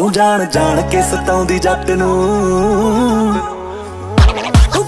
ਤੂੰ ਜਾਣ ਜਾਣ ਕੇ ਸਤਾਉਂਦੀ ਜੱਟ ਨੂੰ। ਤੂੰ